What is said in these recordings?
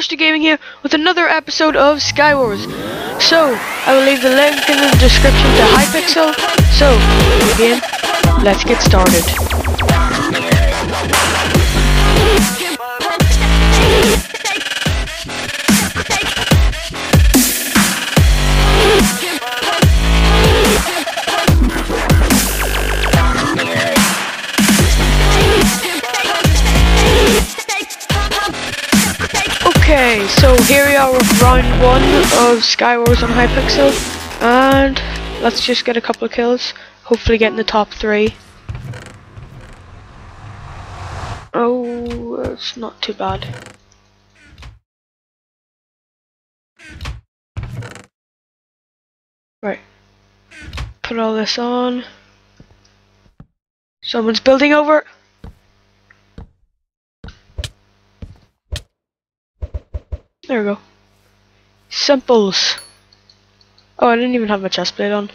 Flush Gaming here with another episode of Skywars. So, I will leave the link in the description to Hypixel. So, again, let's get started. So here we are with round one of Skywars on Hypixel, and let's just get a couple of kills, hopefully get in the top three. Oh, it's not too bad. Right, put all this on. Someone's building over. There we go. Simples. Oh, I didn't even have my chest plate on.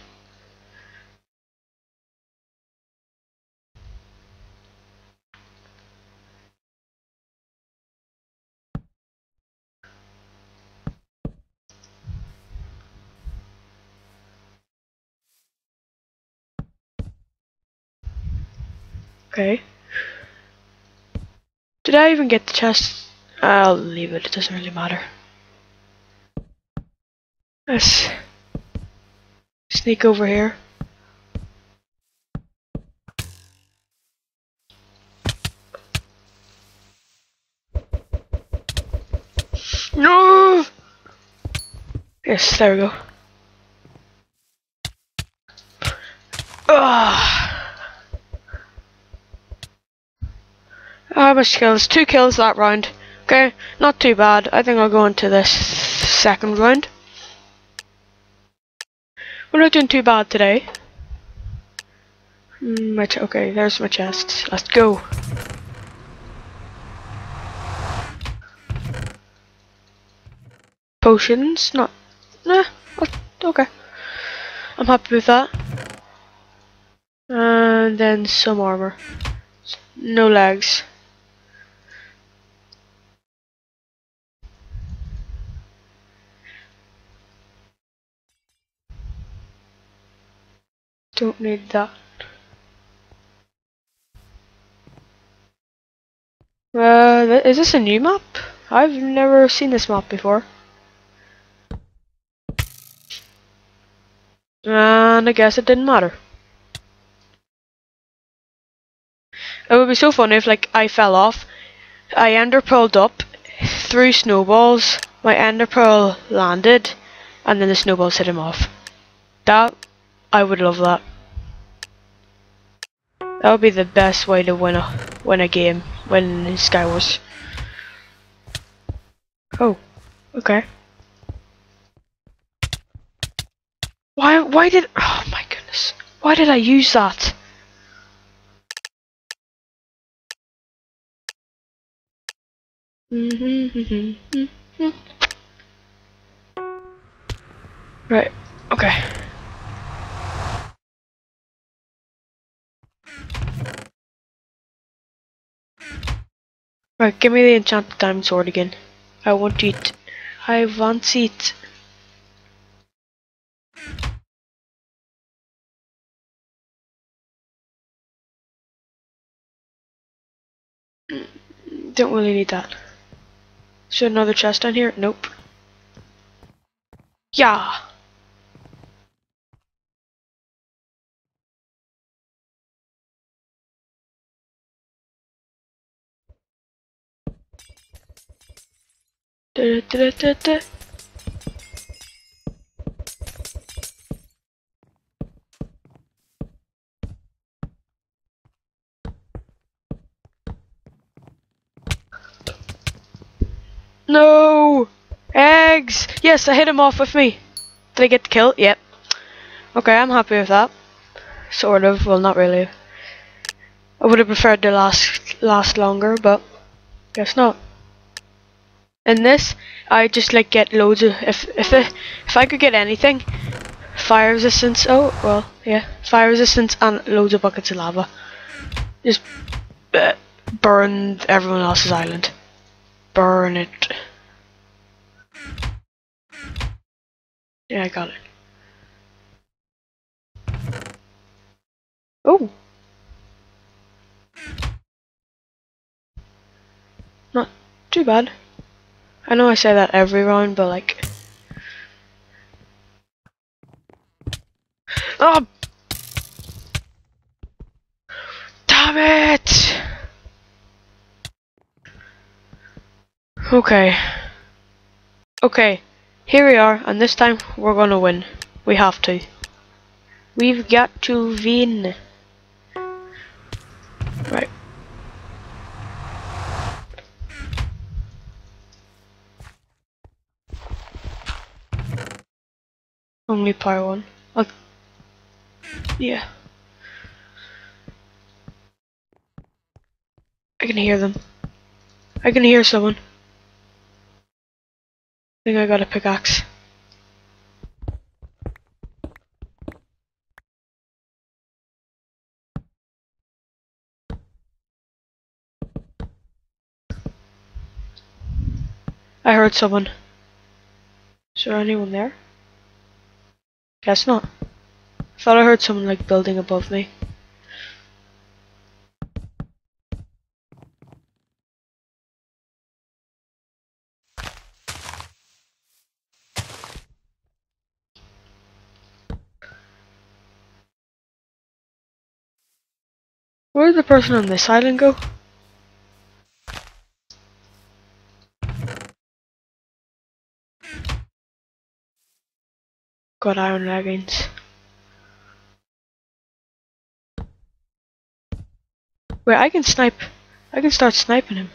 Okay. Did I even get the chest? I'll leave it, it doesn't really matter. Let's sneak over here. No! Yes, there we go. Ah. How much kills? Two kills that round. Okay, not too bad. I think I'll go into this second round. We're not doing too bad today. Mm, my okay, there's my chest. Let's go. Potions, not, nah, okay. I'm happy with that. And then some armor. No legs. Don't need that. Uh, is this a new map? I've never seen this map before. And I guess it didn't matter. It would be so funny if like I fell off, I ender up, threw snowballs, my ender pearl landed, and then the snowballs hit him off. That I would love that. That would be the best way to win a win a game, in Skywars. Oh, okay. Why why did oh my goodness. Why did I use that? right, okay. Right, give me the enchanted diamond sword again. I want it. I want it. Don't really need that. Is there another chest down here? Nope. Yeah. No! Eggs! Yes, I hit him off with me. Did I get the kill? Yep. Okay, I'm happy with that. Sort of. Well, not really. I would have preferred to last last longer, but guess not. In this, I just like get loads of if if I, if I could get anything, fire resistance. Oh well, yeah, fire resistance and loads of buckets of lava. Just uh, burn everyone else's island. Burn it. Yeah, I got it. Oh. Not too bad. I know I say that every round, but like... Oh! Damn it! Okay. Okay, here we are, and this time we're gonna win. We have to. We've got to win. Right. Only power one. Oh. Yeah. I can hear them. I can hear someone. I think I got a pickaxe. I heard someone. Is there anyone there? Guess not. I thought I heard someone like building above me. Where did the person on this island go? Got iron leggings. Wait, I can snipe. I can start sniping him.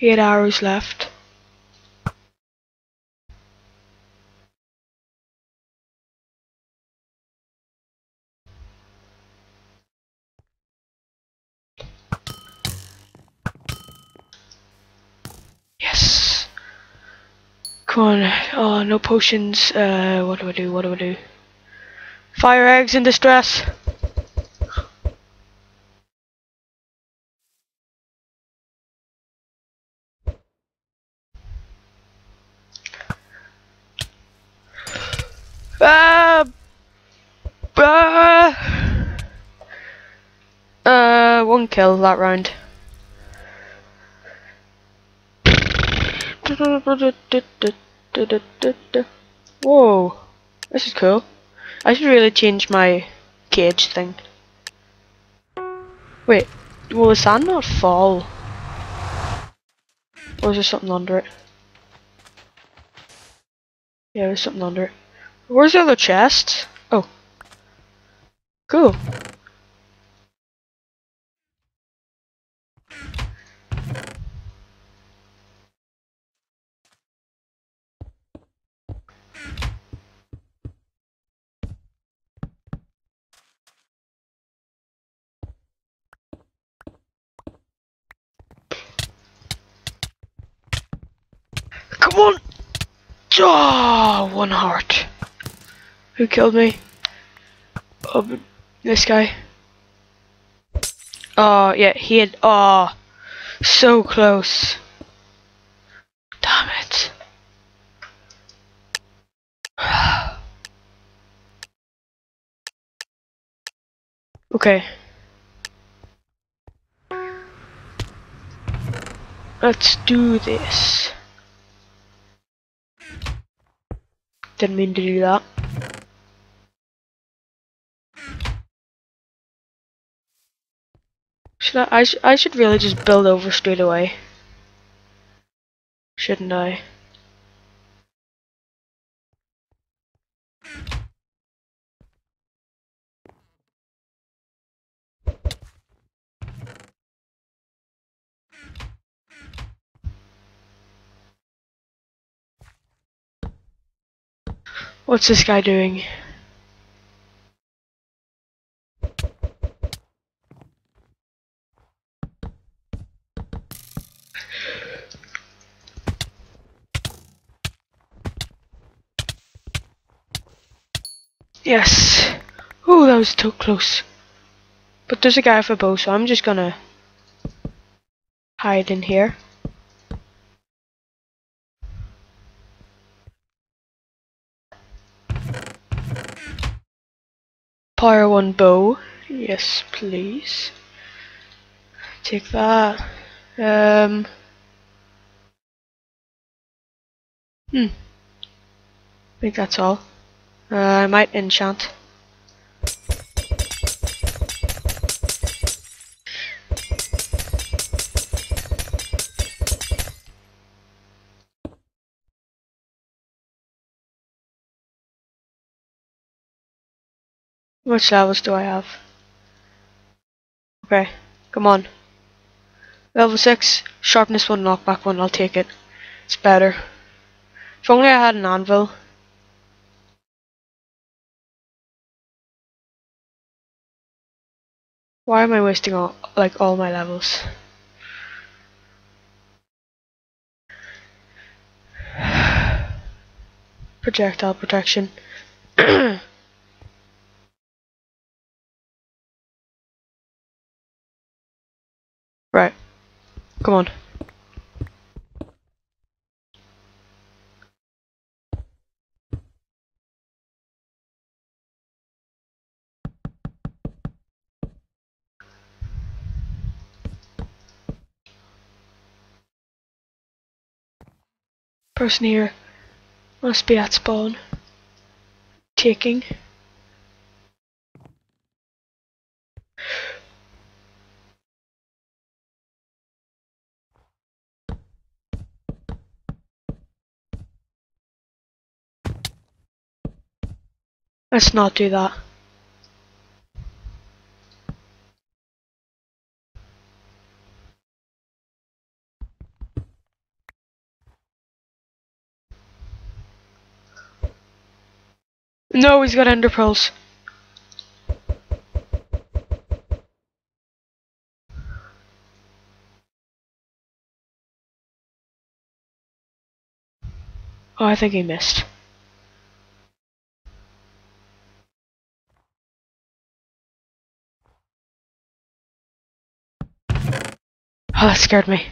Eight hours left. Yes. Come on. Oh, no potions. Uh, what do I do? What do I do? Fire eggs in distress. Ah! Ah! Uh, kill that round. Whoa, this is cool. I should really change my cage thing. Wait, will the sand not fall? Or is there something under it? Yeah, there's something under it. Where's the other chest? Oh. Cool. Come on! Oh, ah, one heart. Who killed me? Oh, this guy. Oh, yeah, he had. Oh, so close. Damn it. okay. Let's do this. Didn't mean to do that. Should I? I, sh I should really just build over straight away. Shouldn't I? What's this guy doing? Yes. Oh, that was too close. But there's a guy with a bow, so I'm just gonna hide in here. Power one bow. Yes, please. Take that. Um. Hmm. I think that's all. Uh, I might enchant. Which levels do I have? Okay, come on. Level 6, sharpness 1, knockback 1, I'll take it. It's better. If only I had an anvil. Why am I wasting all, like all my levels? Projectile protection. Come on. Person here must be at spawn. Taking. Let's not do that. No, he's got ender pearls. Oh, I think he missed. Oh, that scared me.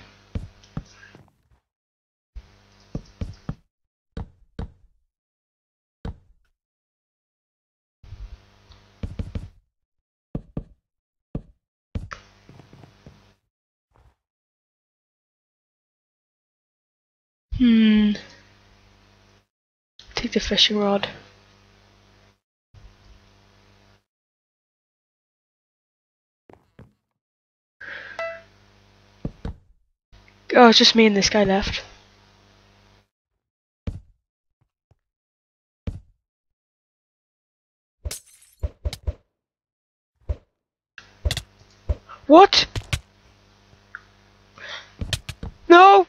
Hmm. Take the fishing rod. Oh, it's just me and this guy left. What? No!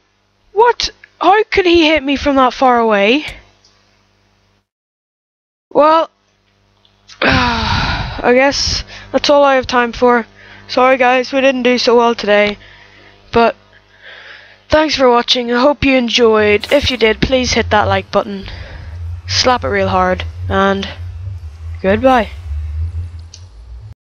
What? How could he hit me from that far away? Well, I guess that's all I have time for. Sorry guys, we didn't do so well today, but Thanks for watching, I hope you enjoyed. If you did, please hit that like button. Slap it real hard, and goodbye.